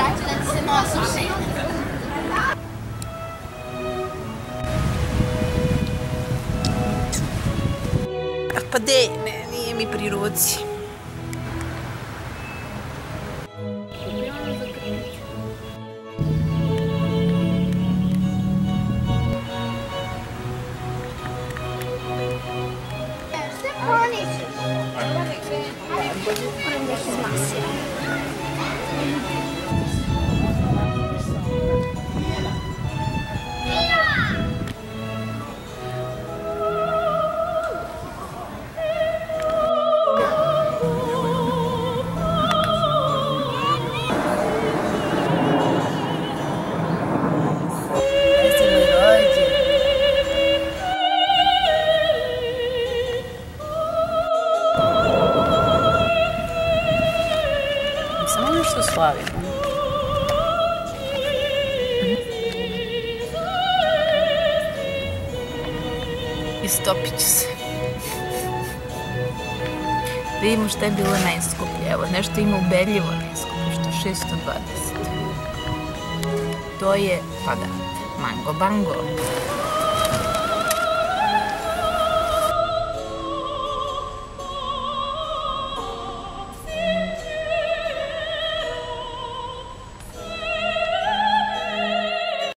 braccio da ti se mosso sempre. Pa de, ne, nije mi Samo nešto slavimo. Istopit ću se. Da vidimo šta je bilo najskuplje. Evo, nešto ima ubedljivo najskuplje, što je 620. To je pagat. Mango bango.